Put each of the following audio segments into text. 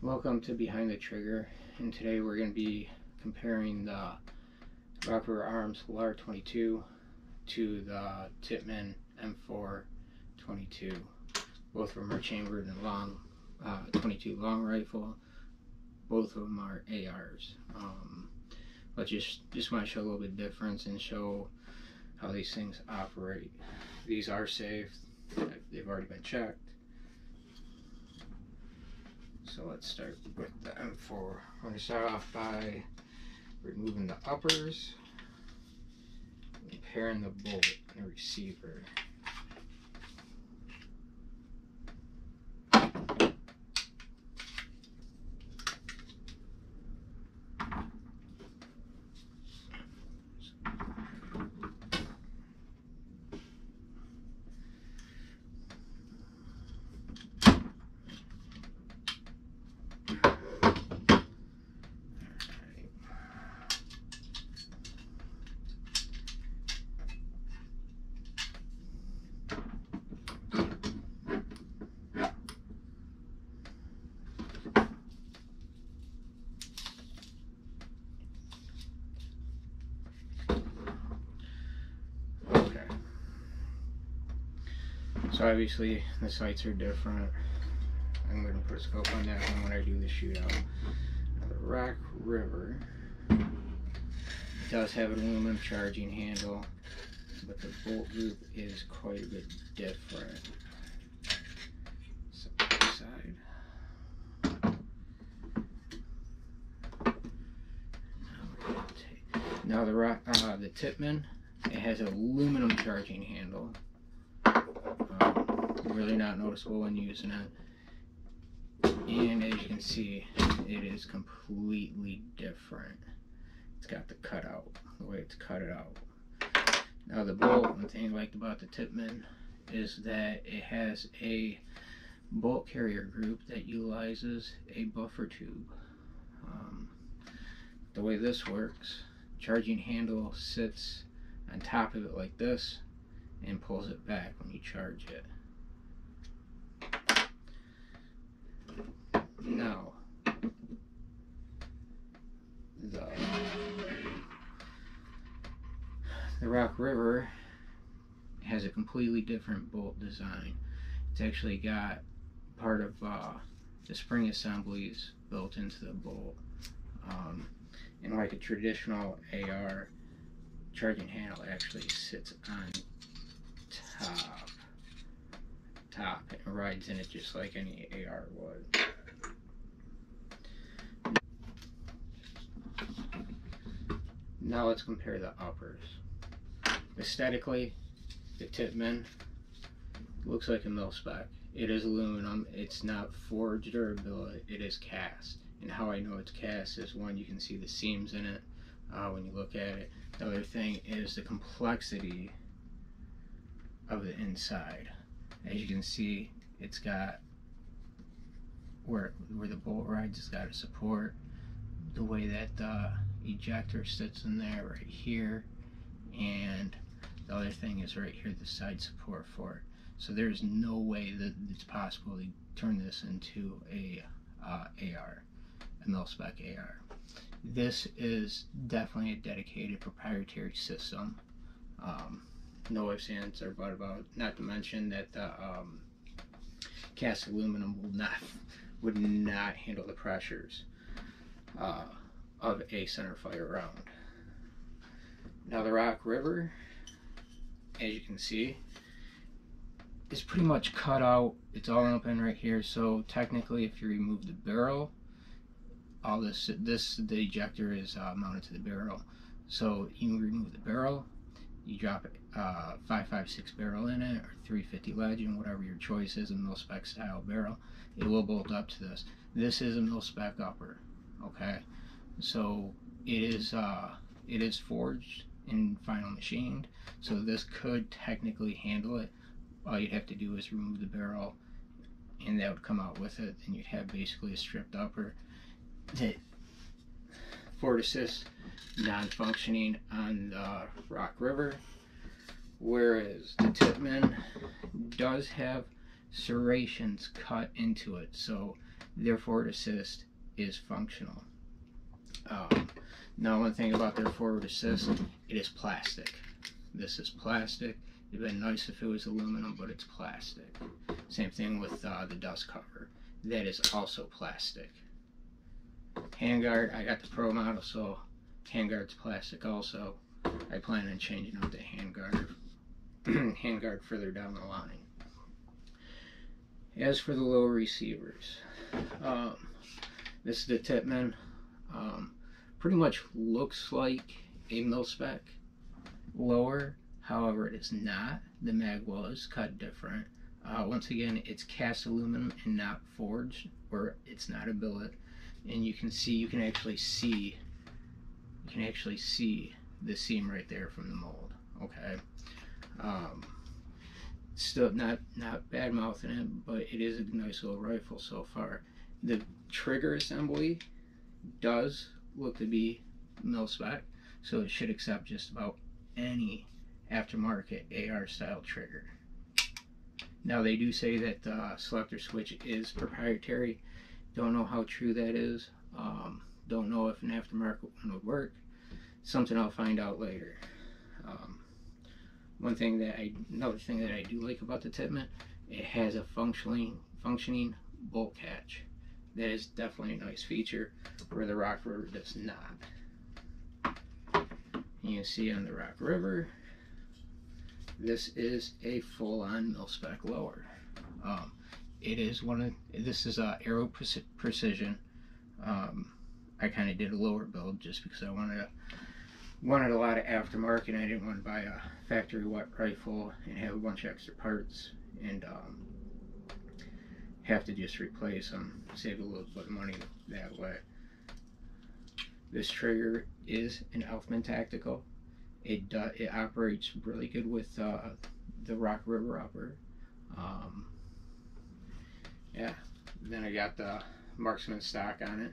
Welcome to Behind the Trigger, and today we're going to be comparing the Rockriver Arms LAR-22 to the Tippmann M4-22. Both of them are chambered and long, uh, 22 long rifle. Both of them are ARs. Um, but just just want to show a little bit difference and show how these things operate. These are safe. They've already been checked. So let's start with the M4. I'm going to start off by removing the uppers and pairing the bolt and the receiver. So obviously the sights are different. I'm going to put a scope on that one when I do the shootout. Now, the Rock River does have an aluminum charging handle, but the bolt group is quite a bit different. side. Now the rock, uh, the Tippmann, it has an aluminum charging handle really not noticeable when using it. And as you can see, it is completely different. It's got the cutout, the way it's cut it out. Now the bolt, one thing I liked about the Tippmann is that it has a bolt carrier group that utilizes a buffer tube. Um, the way this works, charging handle sits on top of it like this and pulls it back when you charge it. No. The, the Rock River has a completely different bolt design. It's actually got part of uh, the spring assemblies built into the bolt. Um, and like a traditional AR, charging handle actually sits on top. Top and rides in it just like any AR would. Now let's compare the uppers. Aesthetically, the Tippmann looks like a mil spec. It is aluminum. It's not forged or. It is cast. And how I know it's cast is one, you can see the seams in it uh, when you look at it. The other thing is the complexity of the inside. As you can see, it's got where where the bolt rides, it's got a support. The way that the ejector sits in there right here and the other thing is right here the side support for it. So there's no way that it's possible to turn this into a uh, AR a mil-spec AR this is definitely a dedicated proprietary system. Um, no ifs ands or but about not to mention that the um, cast aluminum will not would not handle the pressures. Uh, of a center fire round. Now the Rock River, as you can see, is pretty much cut out. It's all open right here. So technically, if you remove the barrel, all this, this the ejector is uh, mounted to the barrel. So you remove the barrel, you drop a uh, 556 barrel in it or 350 legend, whatever your choice is, a mil spec style barrel. It will bolt up to this. This is a mil spec upper. Okay. So it is uh, it is forged and final machined. So this could technically handle it. All you'd have to do is remove the barrel and that would come out with it and you'd have basically a stripped upper that forward assist non-functioning on the Rock River whereas the Tippmann does have serrations cut into it so their forward assist is functional. Um, now, one thing about their forward assist, it is plastic. This is plastic. It'd been nice if it was aluminum, but it's plastic. Same thing with uh, the dust cover. That is also plastic. Handguard, I got the Pro model, so handguard's plastic also. I plan on changing out the handguard, handguard further down the line. As for the lower receivers, um, this is the Tippmann. Um, pretty much looks like a mil spec. Lower however it is not. The magwell is cut different. Uh, once again it's cast aluminum and not forged or it's not a billet. And you can see you can actually see you can actually see the seam right there from the mold okay? Um, still not not bad mouthing it but it is a nice little rifle so far. The trigger assembly does look to be mil spec, so it should accept just about any aftermarket AR style trigger. Now they do say that the selector switch is proprietary. Don't know how true that is. Um, don't know if an aftermarket one would work. Something I'll find out later. Um, one thing that I, another thing that I do like about the Tippmann, it has a functioning, functioning bolt catch. That is definitely a nice feature where the Rock River does not. You can see on the Rock River, this is a full-on mil-spec lower. Um, it is one of, this is a Aero Precision. Um, I kind of did a lower build just because I wanted a, wanted a lot of aftermarket. And I didn't want to buy a factory wet rifle and have a bunch of extra parts. And um, have to just replace them, save a little bit of money that way. This trigger is an Elftmann Tactical. It uh, it operates really good with uh, the Rock River upper. Um, yeah, then I got the Marksman stock on it.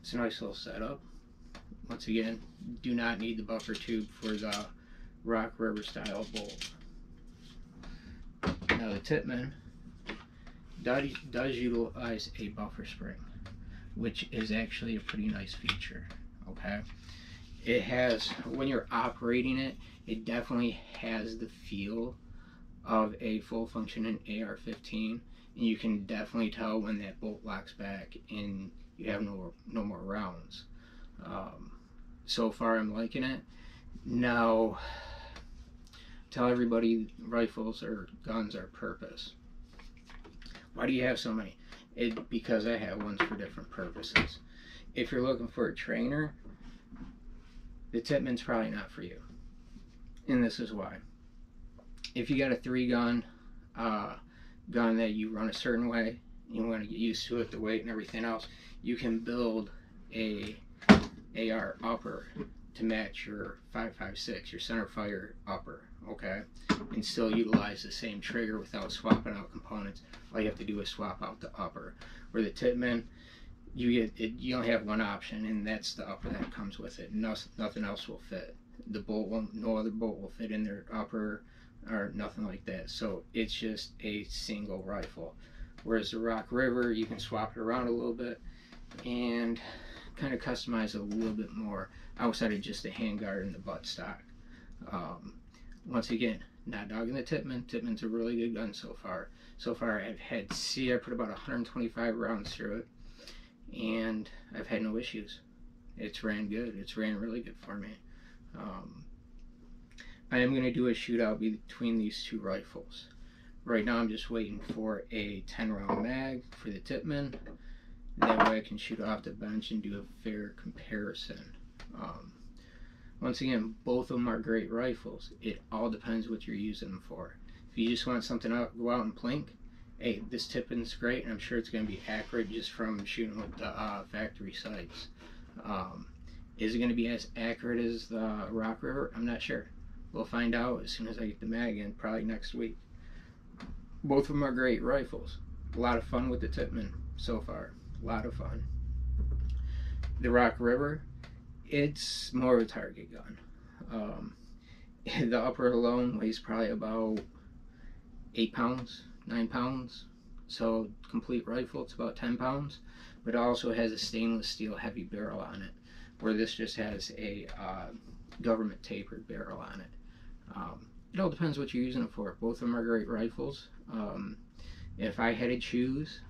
It's a nice little setup. Once again, do not need the buffer tube for the Rock River style bolt. Now the Tippmann does, does utilize a buffer spring, which is actually a pretty nice feature, okay? It has, when you're operating it, it definitely has the feel of a full functioning AR-15, and you can definitely tell when that bolt locks back and you have no, no more rounds. Um, so far, I'm liking it. Now, tell everybody rifles or guns are purpose. Why do you have so many? It because I have ones for different purposes. If you're looking for a trainer, the Tippmann's probably not for you. And this is why. If you got a three gun uh, gun that you run a certain way, you want to get used to it, the weight and everything else, you can build a AR upper to match your 5.56, your center fire upper, okay? And still utilize the same trigger without swapping out components. All you have to do is swap out the upper. Where the Tippmann, you get it, you only have one option, and that's the upper that comes with it. No, nothing else will fit. The bolt won't, no other bolt will fit in their upper or nothing like that. So it's just a single rifle. Whereas the Rock River, you can swap it around a little bit and kind of customize a little bit more outside of just the handguard and the buttstock. Um, once again, not dogging the Tippmann. Tippmann's a really good gun so far. So far, I've had see I put about 125 rounds through it, and I've had no issues. It's ran good. It's ran really good for me. Um, I am going to do a shootout between these two rifles. Right now, I'm just waiting for a 10 round mag for the Tippmann. That way, I can shoot off the bench and do a fair comparison. Um, once again, both of them are great rifles. It all depends what you're using them for. If you just want something out, go out and plink, hey, this Tippmann's great, and I'm sure it's going to be accurate just from shooting with the uh, factory sights. Um, is it going to be as accurate as the Rock River? I'm not sure. We'll find out as soon as I get the mag in, probably next week. Both of them are great rifles. A lot of fun with the Tippmann so far. A lot of fun. The Rock River, it's more of a target gun. Um, the upper alone weighs probably about eight pounds, nine pounds. So complete rifle, it's about 10 pounds, but it also has a stainless steel heavy barrel on it, where this just has a uh, government tapered barrel on it. Um, it all depends what you're using it for. Both of them are great rifles. Um, if I had to choose,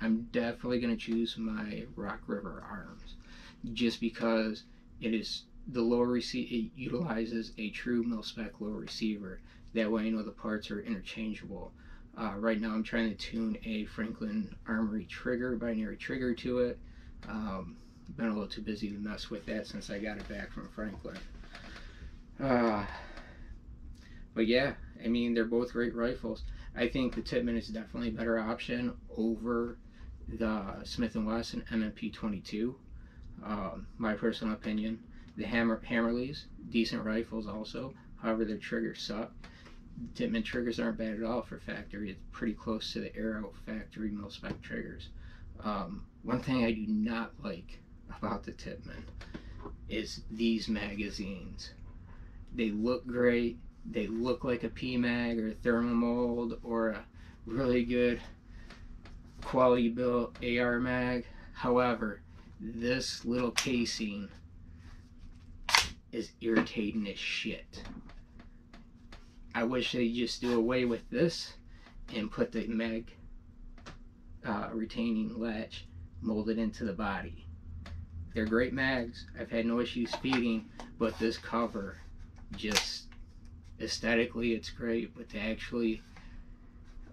I'm definitely going to choose my Rock River Arms, just because it is the lower receiver. It utilizes a true mil spec lower receiver. That way, I know the parts are interchangeable. Uh, right now, I'm trying to tune a Franklin Armory trigger, binary trigger to it. Um, been a little too busy to mess with that since I got it back from Franklin. Uh, but yeah, I mean, they're both great rifles. I think the Tippmann is definitely a better option over the Smith & Wesson M&P 22. Um, my personal opinion. The Hammer Hammerlis, decent rifles also. However, their triggers suck. Tippmann triggers aren't bad at all for factory. It's pretty close to the Aero factory mil spec triggers. Um, one thing I do not like about the Tippmann is these magazines. They look great. They look like a PMag or a Thermold or a really good quality built AR mag. However, this little casing is irritating as shit. I wish they just do away with this and put the mag uh, retaining latch molded into the body. They're great mags. I've had no issues feeding, but this cover just aesthetically it's great, but to actually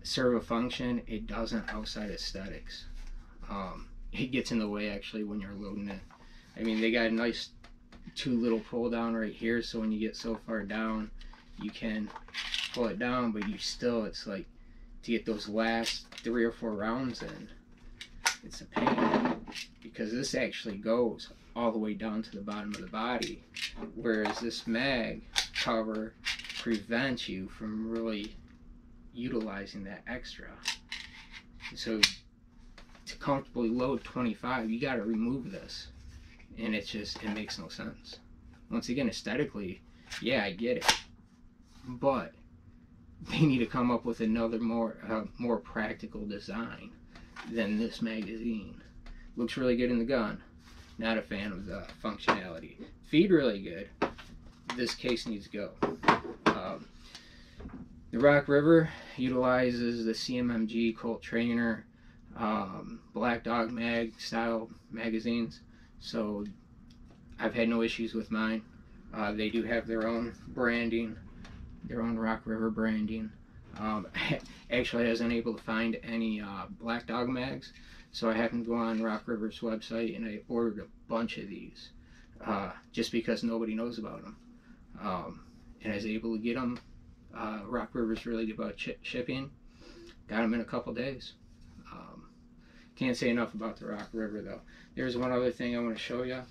serve a function, it doesn't outside aesthetics. Um, it gets in the way actually when you're loading it. I mean, they got a nice two little pull down right here, so when you get so far down, you can pull it down, but you still, it's like to get those last three or four rounds in, it's a pain because this actually goes all the way down to the bottom of the body, whereas this mag cover prevents you from really utilizing that extra. So to comfortably load 25, you got to remove this, and it's just it makes no sense. Once again, aesthetically, yeah, I get it but they need to come up with another more uh, more practical design than this magazine. Looks really good in the gun. Not a fan of the functionality. Feed really good. This case needs to go. Um, the Rock River utilizes the CMMG Colt Trainer um, Black Dog Mag style magazines, so I've had no issues with mine. Uh, they do have their own branding their own Rock River branding. Um, actually, I wasn't able to find any uh, Black Dog mags, so I happened to go on Rock River's website and I ordered a bunch of these uh, just because nobody knows about them. Um, and I was able to get them. Uh, Rock River's really good about shipping. Got them in a couple days. Can't say enough about the Rock River though. There's one other thing I want to show you.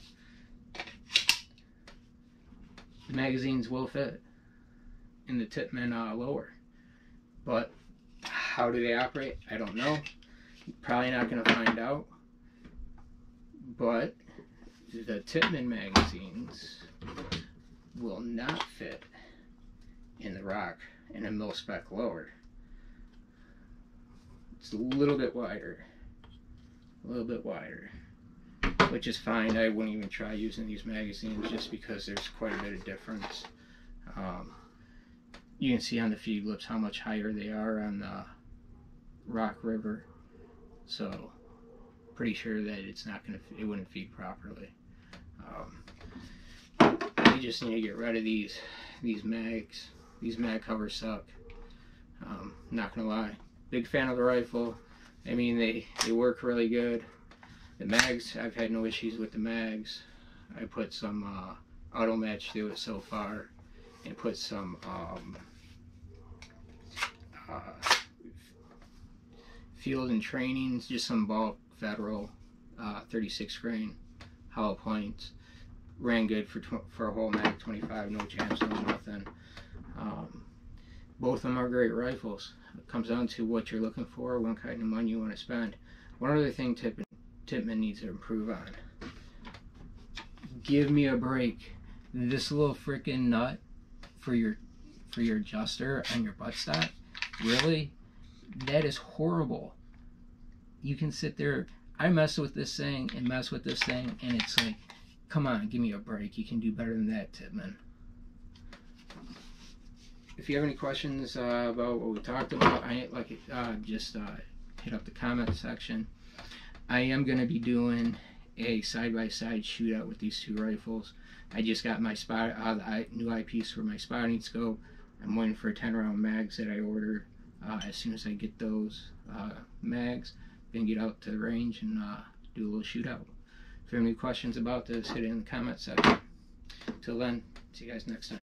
The magazines will fit in the Tippmann uh, lower. But how do they operate? I don't know. Probably not going to find out. But the Tippmann magazines will not fit in the rock in a mil spec lower. It's a little bit wider. A little bit wider. Which is fine. I wouldn't even try using these magazines just because there's quite a bit of difference. Um, you can see on the feed lips how much higher they are on the Rock River. So pretty sure that it's not gonna it wouldn't feed properly. Um, you just need to get rid of these these mags. These mag covers suck. Um, not gonna lie. Big fan of the rifle. I mean they they work really good. The mags I've had no issues with the mags. I put some uh, auto match through it so far and put some um, uh, field and trainings, just some bulk federal uh, 36 grain hollow points. Ran good for for a whole mag 25, no jams, no nothing. Um, both of them are great rifles. It comes down to what you're looking for, what kind of money you want to spend. One other thing Tippmann, Tippmann needs to improve on. Give me a break. This little freaking nut for your for your adjuster and your buttstock Really? That is horrible. you can sit there. I mess with this thing and mess with this thing, and it's like, come on, give me a break. You can do better than that, Tippmann. If you have any questions uh, about what we talked about, I like uh, just uh, hit up the comment section. I am going to be doing a side-by-side shootout with these two rifles. I just got my spot uh, the new eyepiece for my spotting scope. I'm waiting for 10 round mags that I ordered. Uh, as soon as I get those uh, mags, gonna get out to the range and uh, do a little shootout. If you have any questions about this, hit it in the comment section. Till then, see you guys next time.